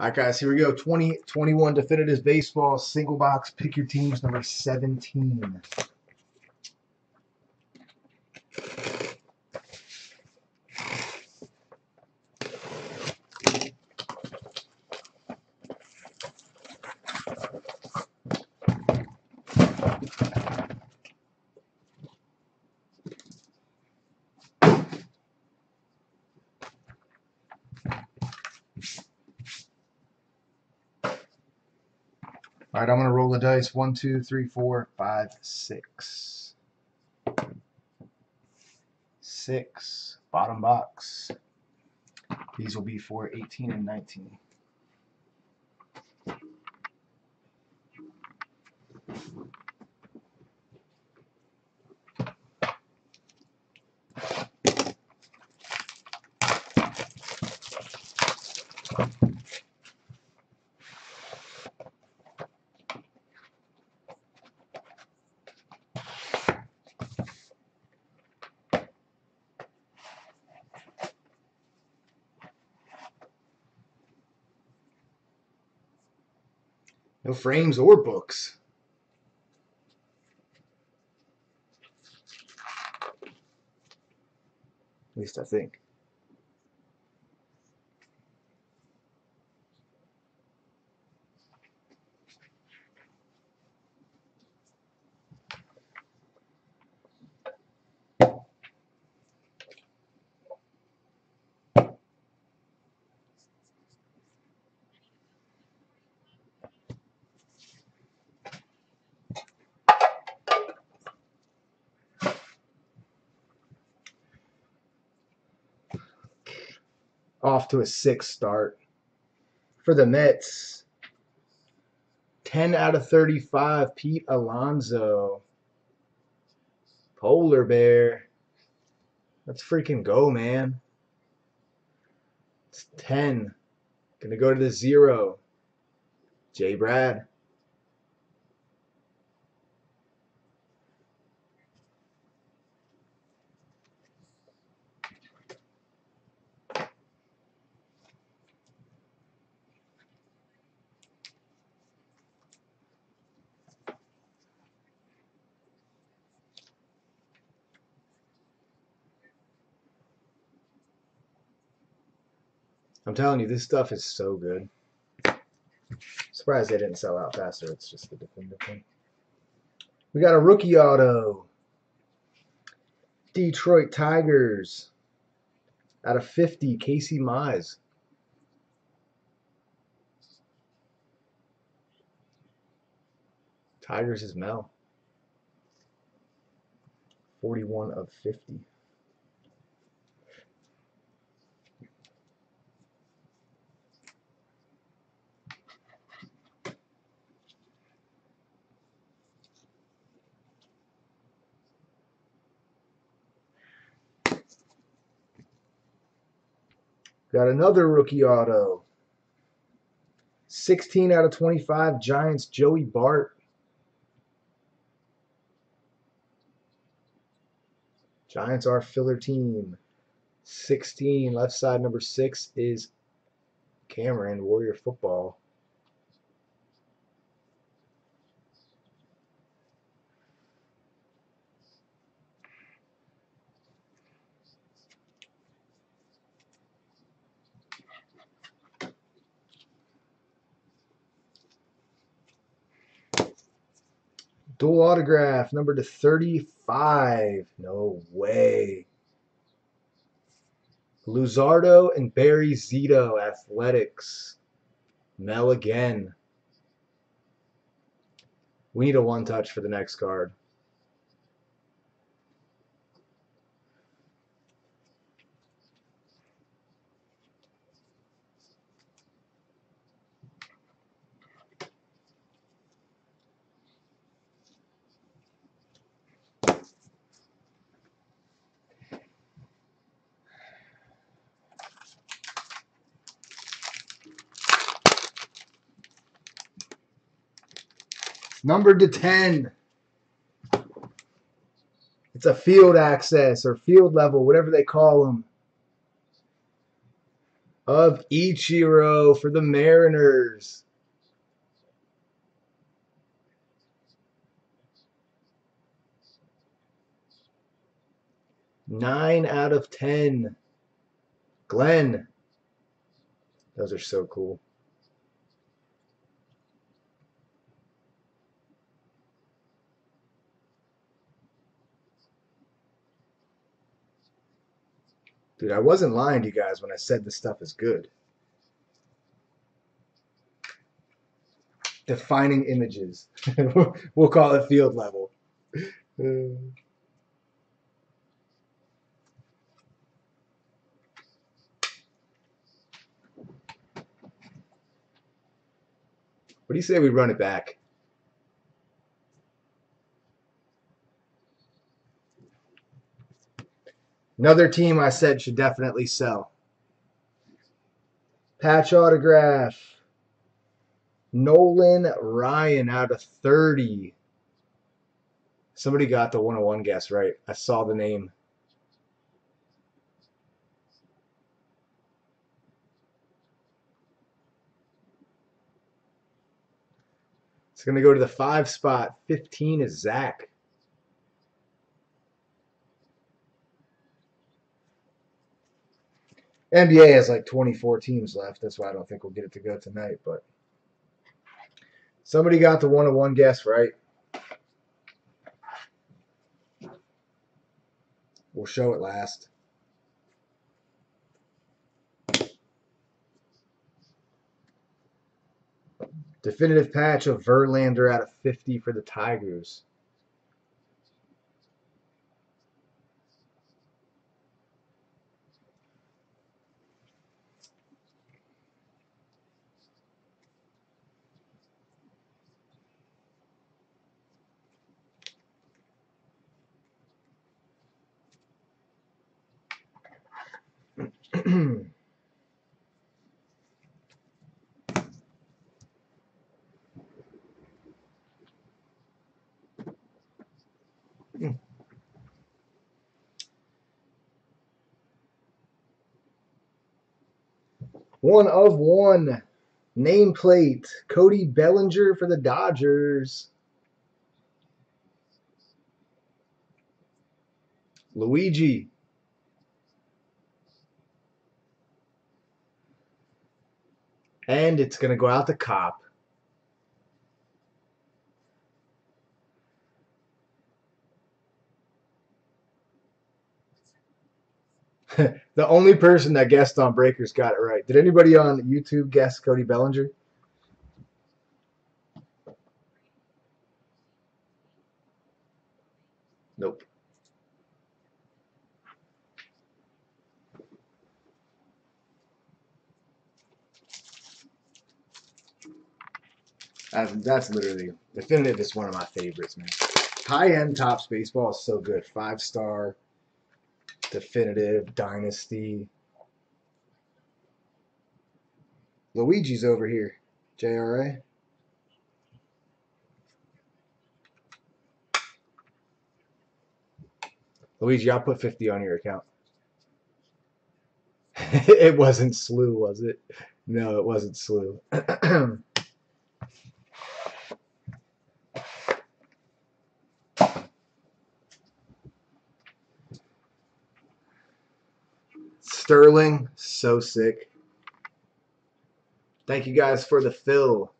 All right, guys, here we go. 20, 21 Definitive Baseball, single box, pick your teams, number 17. All right, I'm going to roll the dice. One, two, three, four, five, six. Six. Bottom box. These will be for 18 and 19. No frames or books. At least I think. Off to a six start. For the Mets, 10 out of 35, Pete Alonso. Polar Bear. Let's freaking go, man. It's 10. Gonna go to the zero. J. Brad. I'm telling you, this stuff is so good. Surprised they didn't sell out faster. It's just the definitive thing. We got a rookie auto. Detroit Tigers. Out of 50, Casey Mize. Tigers is Mel. 41 of 50. Got another rookie auto. 16 out of 25 Giants, Joey Bart. Giants are filler team. 16, left side number 6 is Cameron, Warrior Football. Dual autograph, number to 35. No way. Luzardo and Barry Zito, Athletics. Mel again. We need a one touch for the next card. Numbered to 10. It's a field access or field level, whatever they call them. of Ichiro for the Mariners. Nine out of ten. Glenn. Those are so cool. Dude, I wasn't lying to you guys when I said this stuff is good. Defining images. we'll call it field level. What do you say we run it back? Another team I said should definitely sell. Patch autograph. Nolan Ryan out of 30. Somebody got the 101 guess right. I saw the name. It's going to go to the five spot. 15 is Zach. NBA has like 24 teams left. That's why I don't think we'll get it to go tonight. But somebody got the one on one guess right. We'll show it last. Definitive patch of Verlander out of 50 for the Tigers. One of one. Nameplate. Cody Bellinger for the Dodgers. Luigi. And it's going to go out the cop. the only person that guessed on Breakers got it right. Did anybody on YouTube guess Cody Bellinger? That's, that's literally definitive It's one of my favorites, man. High end Topps baseball is so good. Five star, definitive, dynasty. Luigi's over here. JRA. Luigi, I'll put 50 on your account. it wasn't Slew, was it? No, it wasn't Slew. Sterling, so sick. Thank you guys for the fill.